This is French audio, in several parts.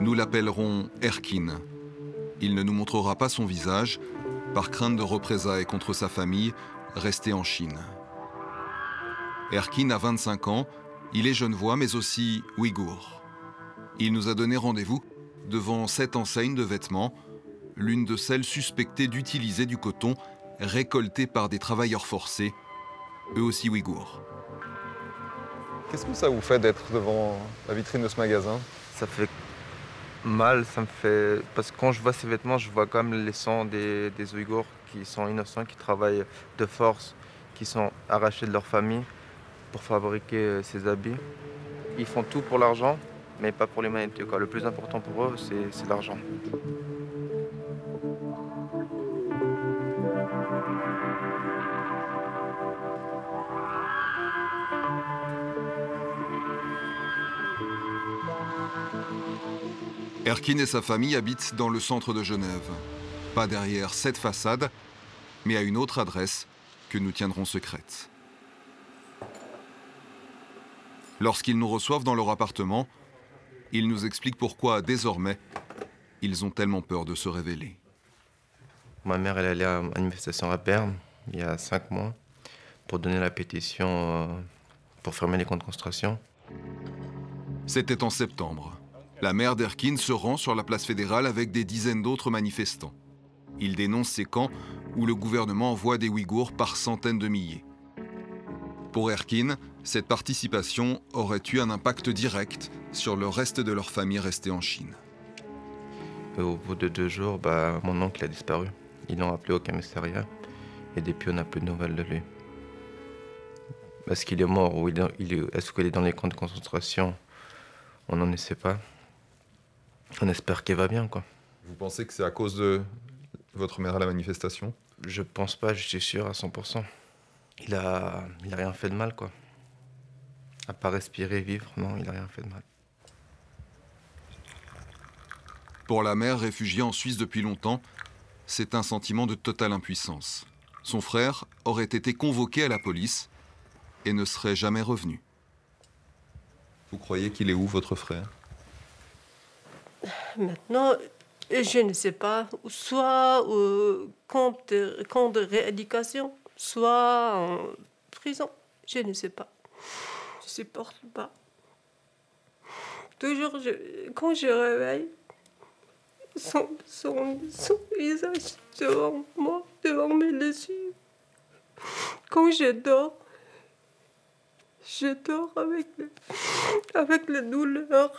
Nous l'appellerons Erkin. Il ne nous montrera pas son visage, par crainte de représailles contre sa famille restée en Chine. Erkin a 25 ans, il est genevois mais aussi ouïghour. Il nous a donné rendez-vous devant cette enseigne de vêtements, l'une de celles suspectées d'utiliser du coton récolté par des travailleurs forcés, eux aussi ouïghours. Qu'est-ce que ça vous fait d'être devant la vitrine de ce magasin? Ça fait mal, ça me fait. Parce que quand je vois ces vêtements, je vois quand même les sangs des, des Ouïghours qui sont innocents, qui travaillent de force, qui sont arrachés de leur famille pour fabriquer euh, ces habits. Ils font tout pour l'argent, mais pas pour l'humanité. Le plus important pour eux, c'est l'argent. Erkin et sa famille habitent dans le centre de Genève. Pas derrière cette façade, mais à une autre adresse que nous tiendrons secrète. Lorsqu'ils nous reçoivent dans leur appartement, ils nous expliquent pourquoi, désormais, ils ont tellement peur de se révéler. Ma mère, elle est allée à une manifestation à Berne, il y a cinq mois, pour donner la pétition euh, pour fermer les comptes de concentration. C'était en septembre. La mère d'Erkin se rend sur la place fédérale avec des dizaines d'autres manifestants. Il dénonce ces camps où le gouvernement envoie des Ouïghours par centaines de milliers. Pour Erkin, cette participation aurait eu un impact direct sur le reste de leur famille restée en Chine. au bout de deux jours, bah, mon oncle a disparu. Ils l'ont appelé au commissariat et depuis on n'a plus de nouvelles de lui. Est-ce qu'il est mort ou est-ce qu'il est dans les camps de concentration? On n'en sait pas. On espère qu'il va bien, quoi. Vous pensez que c'est à cause de votre mère à la manifestation? Je pense pas, je suis sûr à 100%. Il a, il a rien fait de mal, quoi. À part respirer, vivre, non, il a rien fait de mal. Pour la mère réfugiée en Suisse depuis longtemps, c'est un sentiment de totale impuissance. Son frère aurait été convoqué à la police et ne serait jamais revenu. Vous croyez qu'il est où, votre frère? Maintenant, je ne sais pas. Soit au camp de, rééducation, soit en prison. Je ne sais pas. Je supporte pas. Toujours, je, quand je réveille, son, son, son, visage devant moi, devant mes yeux. Quand je dors, je dors avec, avec la douleur.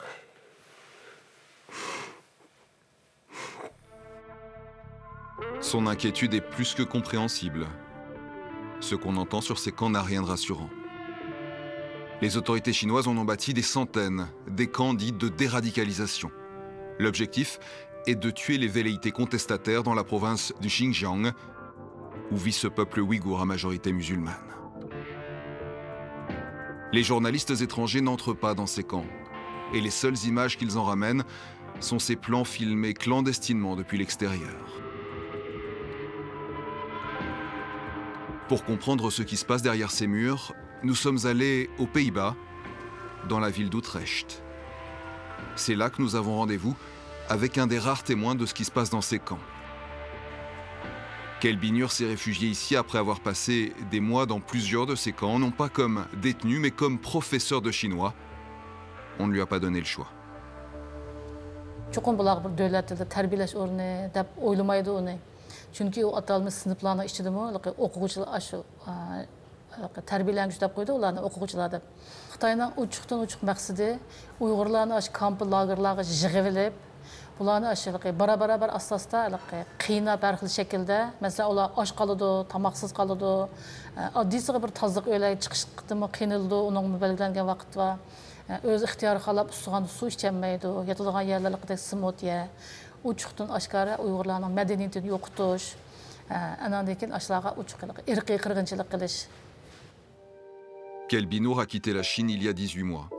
Son inquiétude est plus que compréhensible. Ce qu'on entend sur ces camps n'a rien de rassurant. Les autorités chinoises en ont bâti des centaines, des camps dits de déradicalisation. L'objectif est de tuer les velléités contestataires dans la province du Xinjiang, où vit ce peuple ouïghour à majorité musulmane. Les journalistes étrangers n'entrent pas dans ces camps, et les seules images qu'ils en ramènent sont ces plans filmés clandestinement depuis l'extérieur. Pour comprendre ce qui se passe derrière ces murs, nous sommes allés aux Pays-Bas, dans la ville d'Utrecht. C'est là que nous avons rendez-vous avec un des rares témoins de ce qui se passe dans ces camps. Kelbinur s'est réfugié ici après avoir passé des mois dans plusieurs de ces camps, non pas comme détenu, mais comme professeur de chinois. On ne lui a pas donné le choix. Chunki u atalmish sinflarni ichidami o'quvchilar shu tarbiyalangich deb qo'ydi ularni o'quvchilar deb xitoyning uchuqdan uchuq maqsadi uyg'urlarni shu kamp lagerlarga yig'ib bularni shu bara barabar asosda qiynab har xil shaklda masalan ular och qoladi tomoqsiz qoladi oddiysiga bir tozliq o'ylay chiqish qiynaladi uning belgilangan vaqt va o'z ixtiyori xohlab ustigan suv icholmaydi yotadigan yerlarda simot ye uchuqdan oshkora uyg'urlarning madaniyatini yo'qotish anandan keyin ashlarga uchuq irqiy qirg'inchilik qilish Kelbinour a quitté la Chine il y a 18 mois.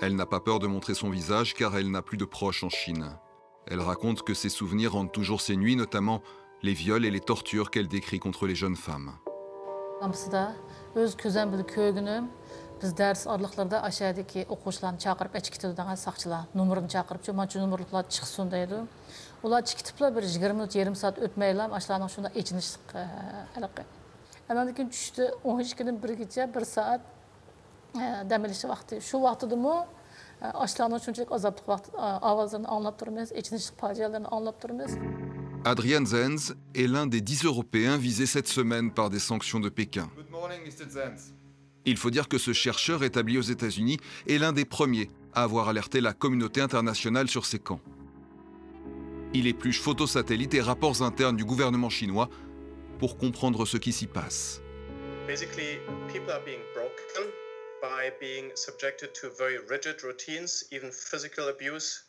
Elle n'a pas peur de montrer son visage car elle n'a plus de proches en Chine. Elle raconte que ses souvenirs rendent toujours ses nuits, notamment les viols et les tortures qu'elle décrit contre les jeunes femmes. biz ders aralıklarda aşağıdaki okuşlarını çağırıp eçki tutudan sakçılar numarını çağırıp şu maçı numaralıklar çıksın deydi. Ular çıktıpla bir 20 minut yarım saat ötmeyle aşağıdan şunda içiniş alakı. E, Hemen gün düştü 13 günün bir gece bir saat e, demelişi vakti. Şu vakti de mu aşağıdan şunçalık azaplık vakti e, avazlarını anlap durmayız, içinişlik facialarını anlap durmayız. Adrian Zenz est l'un des 10 Européens visés cette semaine par des sanctions de Pékin. Good morning, Mr. Zenz. Il faut dire que ce chercheur établi aux États-Unis est l'un des premiers à avoir alerté la communauté internationale sur ces camps. Il épluche photos satellites et rapports internes du gouvernement chinois pour comprendre ce qui s'y passe. Basically, people are being broken by being subjected to very rigid routines, even physical abuse,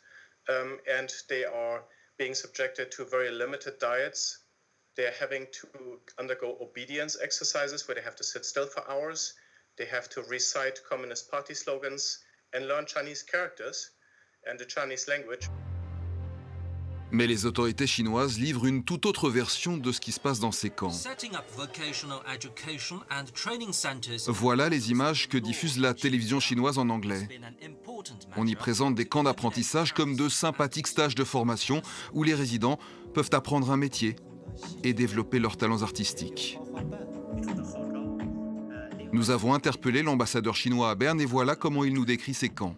um, and they are being subjected to very limited diets. They are having to undergo obedience exercises where they have to sit still for hours. They have to recite Communist Party slogans and learn Chinese characters and the Chinese language. Mais les autorités chinoises livrent une toute autre version de ce qui se passe dans ces camps. Voilà les images que diffuse la télévision chinoise en anglais. On y présente des camps d'apprentissage comme de sympathiques stages de formation où les résidents peuvent apprendre un métier et développer leurs talents artistiques. Nous avons interpellé l'ambassadeur chinois à Berne et voilà comment il nous décrit ces camps.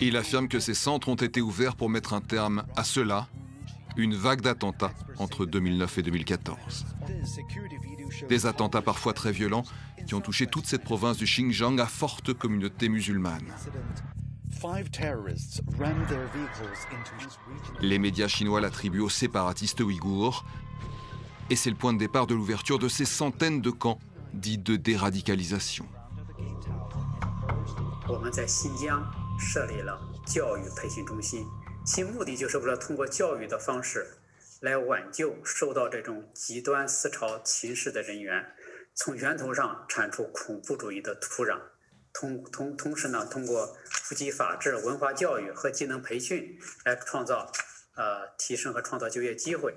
Il affirme que ces centres ont été ouverts pour mettre un terme à cela, une vague d'attentats entre 2009 et 2014. Des attentats parfois très violents qui ont touché toute cette province du Xinjiang à forte communauté musulmane. Les médias chinois l'attribuent aux séparatistes ouïghours et c'est le point de départ de l'ouverture de ces centaines de camps dits de déradicalisation. 我们在新疆设立了教育培训中心，其目的就是为了通过教育的方式来挽救受到这种极端思潮侵蚀的人员，从源头上铲除恐怖主义的土壤。通通同时呢，通过普及法治、文化教育和技能培训，来创造呃提升和创造就业机会，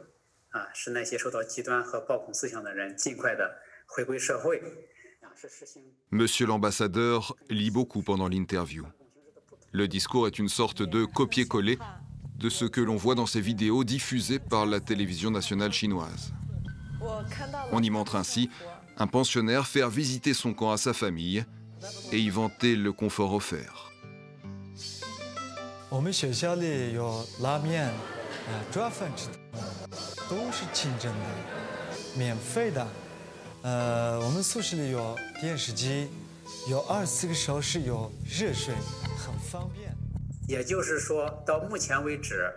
啊，使那些受到极端和暴恐思想的人尽快的回归社会。Monsieur l'ambassadeur lit beaucoup pendant l'interview. Le discours est une sorte de copier-coller de ce que l'on voit dans ces vidéos diffusées par la télévision nationale chinoise. On y montre ainsi un pensionnaire faire visiter son camp à sa famille et y vanter le confort offert. 呃，我们宿舍里有电视机，有二十四个小时有热水，很方便。也就是说，到目前为止，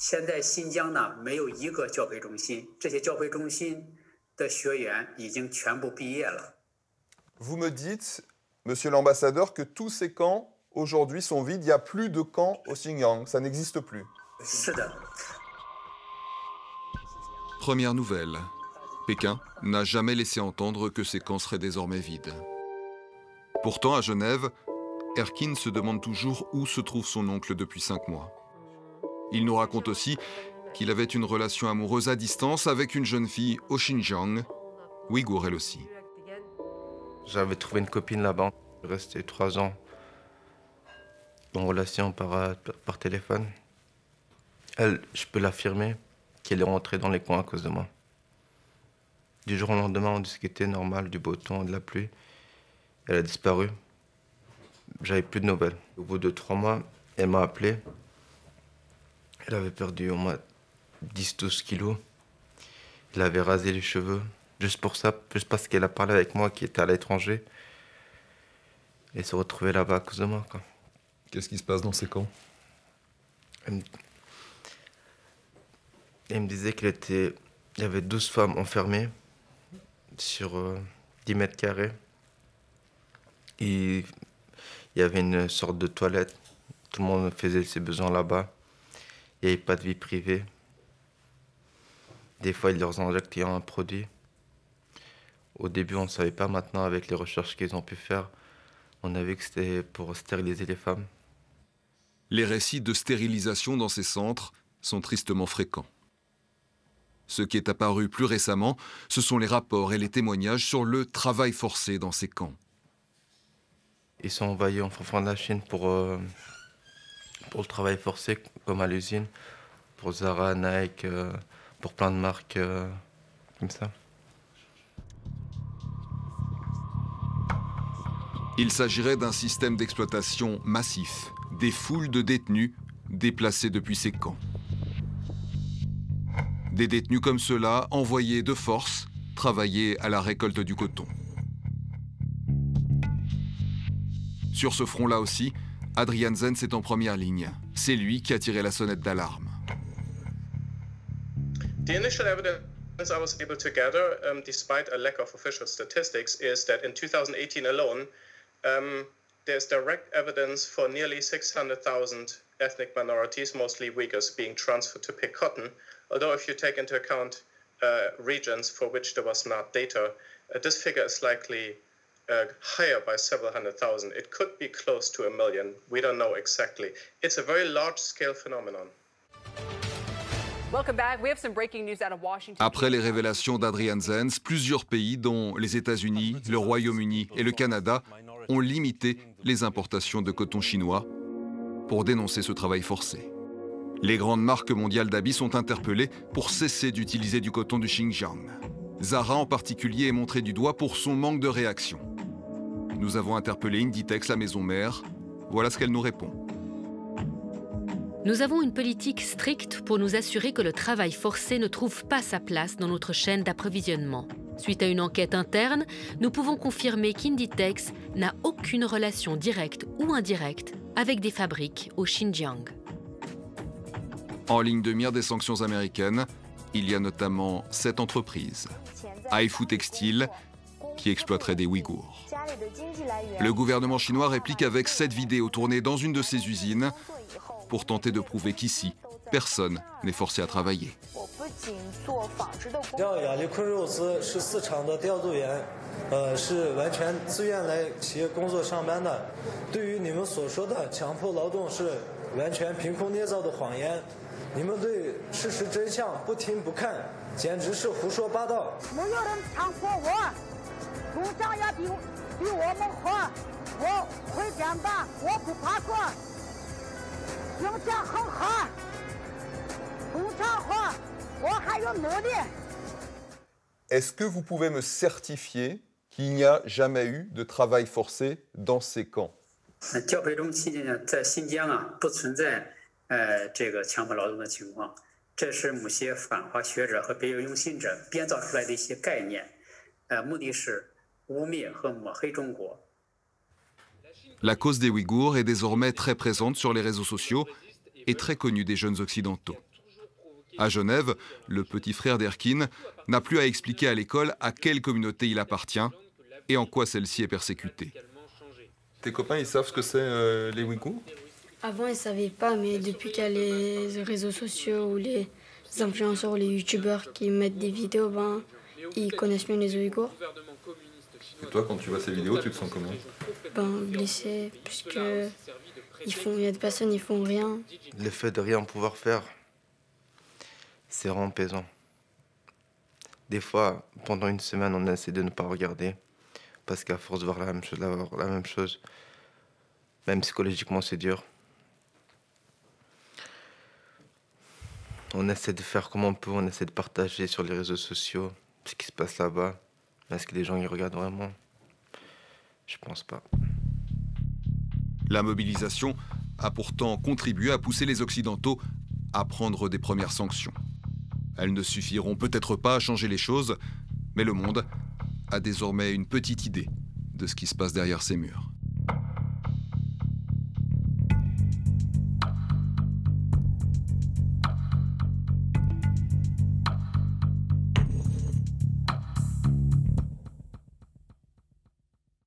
现在新疆呢没有一个教培中心，这些教培中心 Vous me dites, monsieur l'ambassadeur, que tous ces camps aujourd'hui sont vides. Il n'y a plus de camps au Xinjiang. Ça n'existe plus. Première nouvelle. Pékin n'a jamais laissé entendre que ces camps seraient désormais vides. Pourtant, à Genève, Erkin se demande toujours où se trouve son oncle depuis cinq mois. Il nous raconte aussi qu'il avait une relation amoureuse à distance avec une jeune fille au Xinjiang, ouïghour elle aussi. J'avais trouvé une copine là-bas. Je restais trois ans en relation par, par téléphone. Elle, je peux l'affirmer, qu'elle est rentrée dans les coins à cause de moi. Du jour au lendemain, on discutait normal, du beau temps, de la pluie. Elle a disparu. J'avais plus de nouvelles. Au bout de trois mois, elle m'a appelé. Elle avait perdu au moins 10-12 kilos. Il avait rasé les cheveux, juste pour ça, juste parce qu'elle a parlé avec moi qui était à l'étranger. Et se retrouver là-bas à cause de moi. Qu'est-ce qui se passe dans ces camps? Elle me... disait qu'il était... Il y avait 12 femmes enfermées sur 10 euh, mètres carrés. Il y avait une sorte de toilette. Tout le monde faisait ses besoins là-bas. Il n'y avait pas de vie privée. Des fois, ils leur injectent un produit. Au début, on ne savait pas. Maintenant, avec les recherches qu'ils ont pu faire, on a vu que c'était pour stériliser les femmes. Les récits de stérilisation dans ces centres sont tristement fréquents. Ce qui est apparu plus récemment, ce sont les rapports et les témoignages sur le travail forcé dans ces camps. Ils sont envoyés en fond de la Chine pour, euh, pour le travail forcé, comme à l'usine, pour Zara, Nike, euh, pour plein de marques euh, comme ça. Il s'agirait d'un système d'exploitation massif, des foules de détenus déplacés depuis ces camps. Des détenus comme ceux-là, envoyés de force, travailler à la récolte du coton. Sur ce front-là aussi, Adrian Zenz est en première ligne. C'est lui qui a tiré la sonnette d'alarme. The initial evidence I was able to gather, um, despite a lack of official statistics, is that in 2018 alone, um, there's direct evidence for nearly 600,000 ethnic minorities, mostly Uyghurs, being transferred to pick cotton. Although, if you take into account uh, regions for which there was not data, uh, this figure is likely uh, higher by several hundred thousand. It could be close to a million. We don't know exactly. It's a very large scale phenomenon. Après les révélations d'Adrian Zenz, plusieurs pays, dont les États-Unis, le Royaume-Uni et le Canada, ont limité les importations de coton chinois pour dénoncer ce travail forcé. Les grandes marques mondiales d'habits sont interpellées pour cesser d'utiliser du coton du Xinjiang. Zara en particulier est montrée du doigt pour son manque de réaction. Nous avons interpellé Inditex, la maison mère. Voilà ce qu'elle nous répond. Nous avons une politique stricte pour nous assurer que le travail forcé ne trouve pas sa place dans notre chaîne d'approvisionnement. Suite à une enquête interne, nous pouvons confirmer qu'Inditex n'a aucune relation directe ou indirecte avec des fabriques au Xinjiang. En ligne de mire des sanctions américaines, il y a notamment cette entreprise, Haifu Textile, qui exploiterait des Ouïghours. Le gouvernement chinois réplique avec cette vidéo tournée dans une de ses usines pour tenter de prouver qu'ici, personne n'est forcé à travailler. 呃，是完全自愿来企业工作上班的。对于你们所说的强迫劳动是完全凭空捏造的谎言，你们对事实真相不听不看，简直是胡说八道。没有人强迫我，工厂也比比我们好，我会干吧，我不怕过。工厂很好，工厂好，我还要努力。Est-ce que vous pouvez me certifier qu'il n'y a jamais eu de travail forcé dans ces camps? Euh, la cause des Ouïghours est désormais très présente sur les réseaux sociaux et très connue des jeunes occidentaux. À Genève, le petit frère d'Erkin n'a plus à expliquer à l'école à quelle communauté il appartient et en quoi celle-ci est persécutée. Tes copains, ils savent ce que c'est euh, les Ouïghours Avant, ils ne savaient pas, mais depuis qu'il y a les réseaux sociaux ou les influenceurs ou les youtubeurs qui mettent des vidéos, ben, ils connaissent mieux les Ouïghours. Et toi, quand tu vois ces vidéos, tu te sens comment? Ben, blessés, puisque ils font, il y a des personnes, ils font rien. Le fait de rien pouvoir faire, c'est vraiment pesant. Des fois, pendant une semaine, on essaie de ne pas regarder, parce qu'à force de voir la même chose, la même chose, même psychologiquement, c'est dur. On essaie de faire comme on peut, on essaie de partager sur les réseaux sociaux ce qui se passe là-bas. Est-ce que les gens y regardent vraiment? Je pense pas. La mobilisation a pourtant contribué à pousser les Occidentaux à prendre des premières sanctions. Elles ne suffiront peut-être pas à changer les choses, mais le monde a désormais une petite idée de ce qui se passe derrière ces murs.